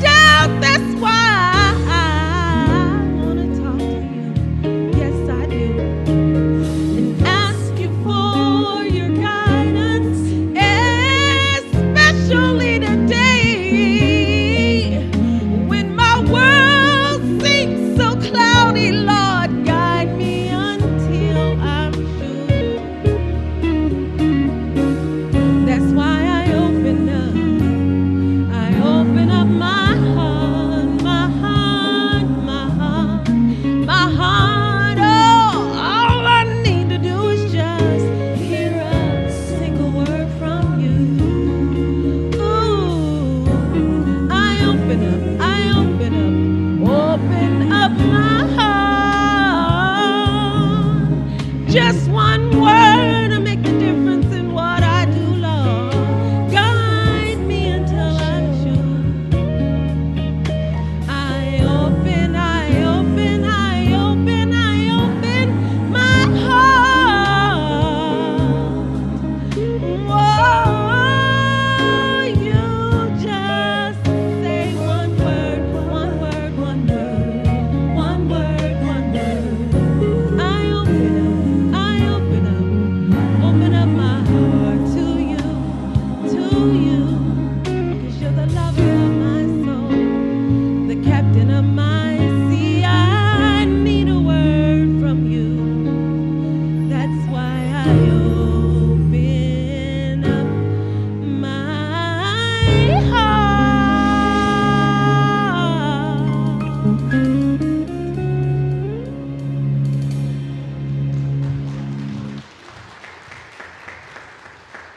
doubt. That's Just